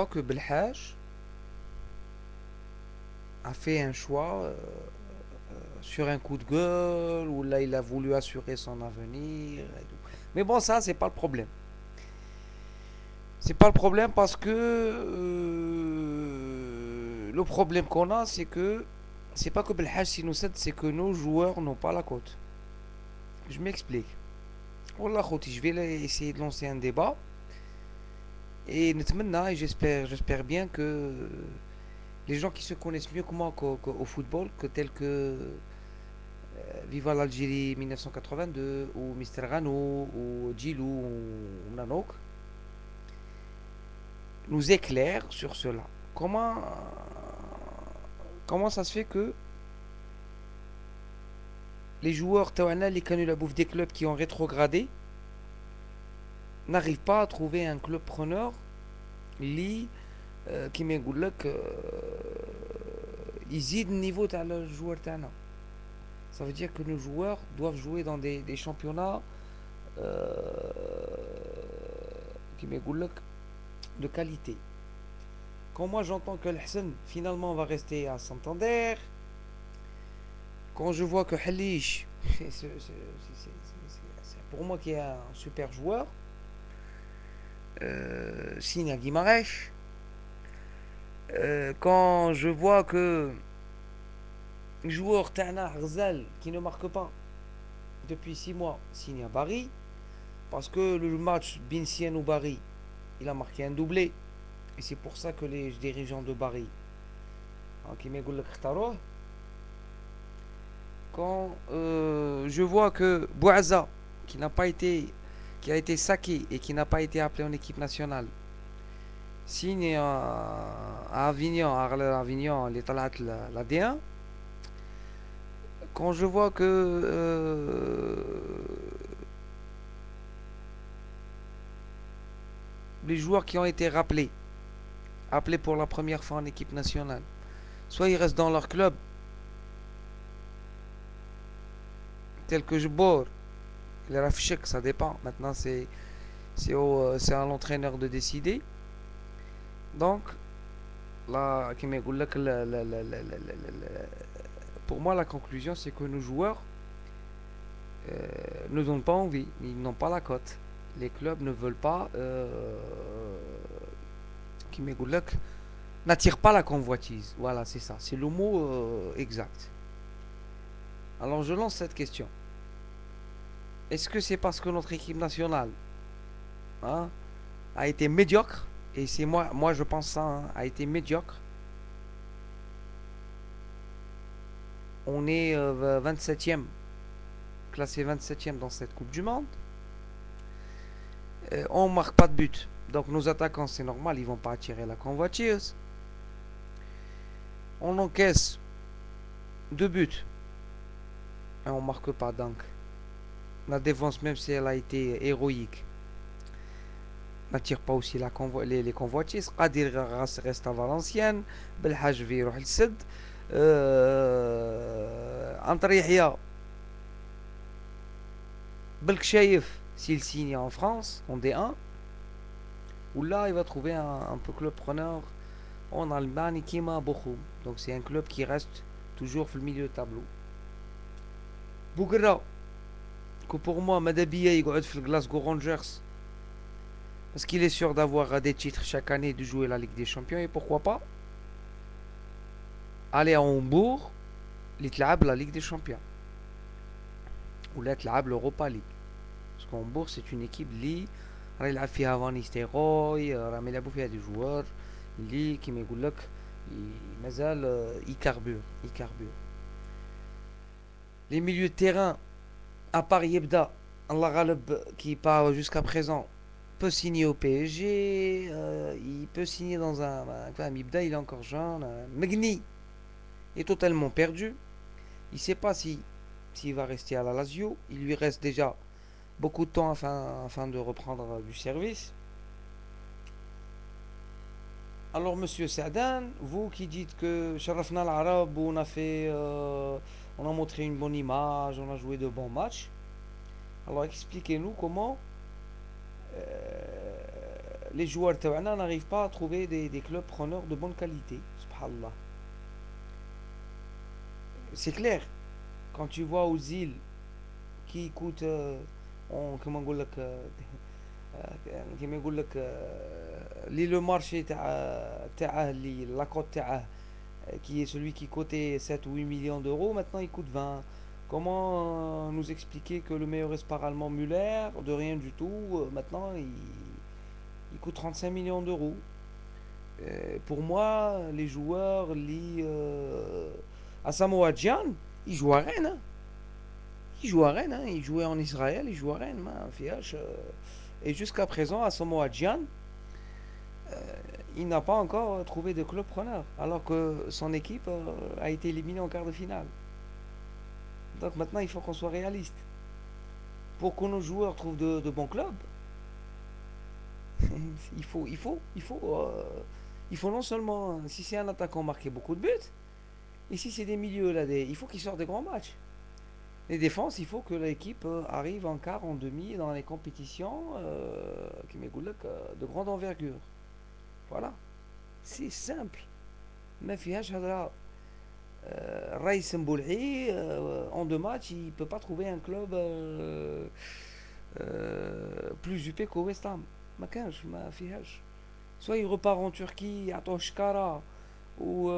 que Belhaj a fait un choix euh, euh, sur un coup de gueule, ou là il a voulu assurer son avenir. Mais bon, ça, c'est pas le problème. C'est pas le problème parce que euh, le problème qu'on a, c'est que c'est pas que Belhaj si nous cède, c'est que nos joueurs n'ont pas la cote. Je m'explique. Wallah, je vais essayer de lancer un débat. Et j'espère, j'espère bien que les gens qui se connaissent mieux que moi au football, que tels que euh, Viva l'Algérie 1982, ou Mr. Rano, ou Djilou, ou Nanok, nous éclairent sur cela. Comment, comment ça se fait que les joueurs les canu la bouffe des clubs qui ont rétrogradé n'arrive pas à trouver un club preneur li euh, qui que euh, ils niveau de le joueur ça veut dire que nos joueurs doivent jouer dans des, des championnats euh, qui euh, de qualité. Quand moi j'entends que l'Hassan finalement va rester à Santander quand je vois que Halish c'est pour moi qui est un super joueur euh, signe à Guimarães. Euh, quand je vois que joueur Tana Rzal qui ne marque pas depuis 6 mois signe à Bari parce que le match Bincien ou Bari il a marqué un doublé et c'est pour ça que les dirigeants de Bari quand euh, je vois que Boaza qui n'a pas été qui a été saqué et qui n'a pas été appelé en équipe nationale, signe à Avignon, à Avignon, la D1, quand je vois que euh, les joueurs qui ont été rappelés, appelés pour la première fois en équipe nationale, soit ils restent dans leur club, tel que je borde, les rafchek, ça dépend. Maintenant, c'est c'est euh, à l'entraîneur de décider. Donc, là, pour moi, la conclusion, c'est que nos joueurs euh, ne donnent pas envie, ils n'ont pas la cote. Les clubs ne veulent pas, euh, n'attirent pas la convoitise. Voilà, c'est ça, c'est le mot euh, exact. Alors, je lance cette question. Est-ce que c'est parce que notre équipe nationale hein, a été médiocre? Et c'est moi, moi je pense ça, hein, a été médiocre. On est 27e, euh, classé 27e dans cette Coupe du Monde. On euh, on marque pas de but. Donc nos attaquants, c'est normal, ils vont pas attirer la convoitise. On encaisse deux buts. Et on marque pas donc la défense, même si elle a été héroïque, n'attire pas aussi les, les convoitises. Qadir reste à Valenciennes. Belhaj va aller Sed. S'il signe en France, en D1, Ou là il va trouver un, peu club preneur en Allemagne, Kima Bochum. Donc c'est un club qui reste toujours au milieu de tableau. Bougra pour moi, Madabia il le Glasgow Rangers parce qu'il est sûr d'avoir des titres chaque année de jouer la Ligue des Champions et pourquoi pas aller à Hambourg la Ligue des Champions ou l'Europa League. Parce qu'Hambourg c'est une équipe qui a fait avant Nistelrooy a fait des joueurs qui me لك il carbure il carbure. Les milieux de terrain à part Yebda, Allah qui part jusqu'à présent, peut signer au PSG, euh, il peut signer dans un. Enfin, Yebda, il est encore jeune. Euh, Megni est totalement perdu. Il ne sait pas si s'il va rester à la Lazio. Il lui reste déjà beaucoup de temps afin, afin de reprendre du service. Alors, monsieur Sadan, vous qui dites que Sharafna al-Arab, on a fait. Euh, on a montré une bonne image, on a joué de bons matchs. Alors expliquez-nous comment euh, les joueurs n'arrivent pas à trouver des, des, clubs preneurs de bonne qualité. Subhanallah. C'est clair. Quand tu vois aux îles qui coûtent, euh, on, comment on dit, euh, كما يقول لك لي لو مارشي تاع تاعه اللي لا كوت تاعه qui est celui qui coûtait 7 ou 8 millions d'euros, maintenant il coûte 20. Comment nous expliquer que le meilleur espoir allemand Müller, de rien du tout, maintenant il, coûte 35 millions d'euros. Pour moi, les joueurs, les, euh, Asamoah Gyan, il joue à Rennes. Hein. Il joue à Rennes, hein. il jouait en Israël, il joue à Rennes. Hein, et jusqu'à présent, Gyan, euh, il n'a pas encore trouvé de club preneur, alors que son équipe euh, a été éliminée en quart de finale. Donc maintenant, il faut qu'on soit réaliste. Pour que nos joueurs trouvent de, bons clubs, euh, il faut non seulement, si c'est un attaquant marquer beaucoup de buts, et si c'est des milieux là, il faut qu'ils sortent des grands matchs. Les défenses, il faut que l'équipe euh, arrive en quart, en demi, dans les compétitions euh, de grande envergure. Voilà. C'est simple. Mais euh, Raïs Mboulhi, euh, en deux matchs, il ne peut pas trouver un club euh, plus upé qu'au West Ham. Soit il repart en Turquie, à Toshkara, où,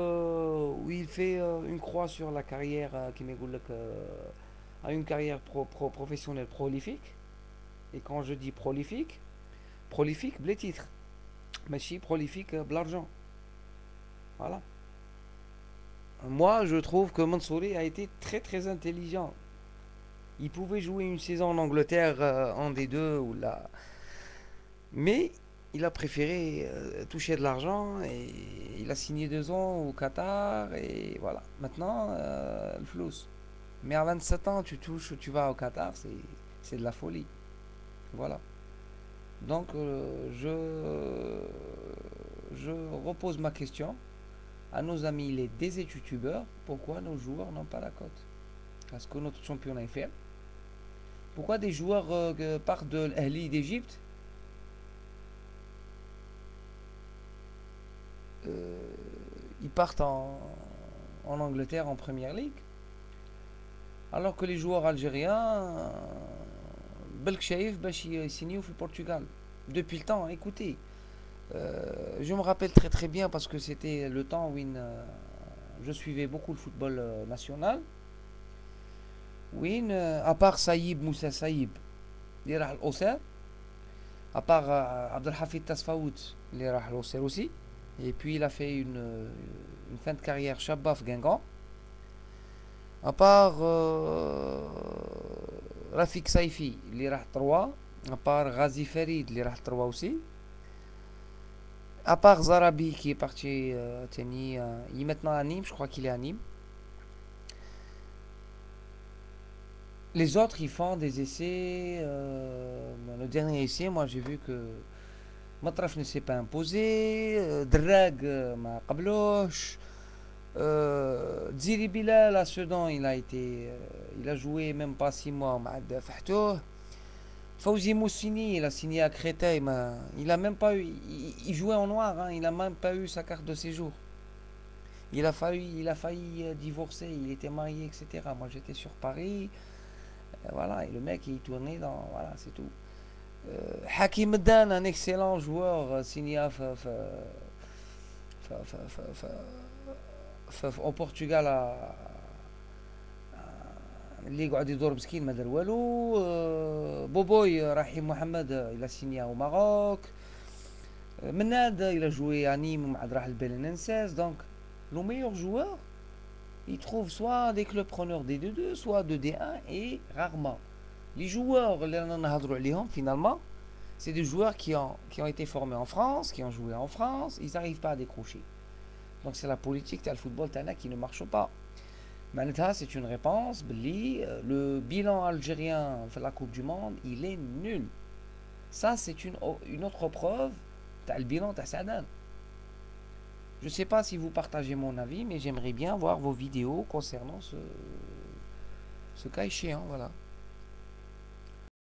il fait une croix sur la carrière qui a une carrière pro, professionnelle prolifique. Et quand je dis prolifique, prolifique, les titres. Si prolifique, de l'argent. Voilà. Moi, je trouve que Mansouri a été très très intelligent. Il pouvait jouer une saison en Angleterre euh, en D2 ou là. Mais il a préféré euh, toucher de l'argent et il a signé deux ans au Qatar et voilà. Maintenant, euh, le. Mais à 27 ans, tu touches, tu vas au Qatar, c'est de la folie. Voilà. Donc, je, je repose ma question à nos amis les des youtubeurs, pourquoi nos joueurs n'ont pas la cote? Parce que notre championnat est faible. Pourquoi des joueurs euh, partent de l'Ali d'Égypte? Euh, Ils partent en, en, Angleterre en première ligue. Alors que les joueurs algériens, Belkchaïf, ils signent au Portugal. Depuis le temps, écoutez. Euh, je me rappelle très très bien parce que c'était le temps où euh, je suivais beaucoup le football euh, national. Win, à part Saïb, Moussa Saïb, il راح الأوسر à part عبد الحفيظ Tasfaout, il راح الأوسر aussi et puis il a fait une, une fin de carrière Shabaf Guingamp à part Rafik Saifi il راح 3 à part Ghazi Farid il راح 3 aussi à part Zarabi qui est parti, euh, euh, il est maintenant à Nîmes, je crois qu'il est à Nîmes. Les autres, ils font des essais. Euh, le dernier essai, moi j'ai vu que Matraf ne s'est pas imposé, euh, Drag, ma Qabloch, Ziri Bilal à Sedan, il a été, il a joué même pas six mois au Fahtou. Fauzi Moussini, il a signé à Créteil, mais il a même pas eu. Il, jouait en noir, hein, il n'a même pas eu sa carte de séjour. Il a failli, il a failli euh, divorcer, il était marié, etc. Moi j'étais sur Paris, euh, voilà, et le mec il tournait dans. Voilà, c'est tout. Euh, Hakim Dan, un excellent joueur, signé au Portugal à اللي قاعد يدور مسكين ما دار والو بوبوي رحيم محمد الى سينيا او ماروك مناد الى جوي انيم ومع راح البيلينenses donc le meilleur joueur il trouve soit des clubs preneurs des 2-2 soit de D1 et rarement les joueurs اللي رانا نهضروا عليهم finalement c'est des joueurs qui ont, qui ont été formés en France qui ont joué en France ils n'arrivent pas à décrocher donc c'est la politique le football qui ne marche pas. C'est une réponse. Euh, le bilan algérien de la Coupe du Monde il est nul. Ça c'est une, autre preuve. Le bilan Sadan. Je ne sais pas si vous partagez mon avis mais j'aimerais bien voir vos vidéos concernant ce, ce cas échéant voilà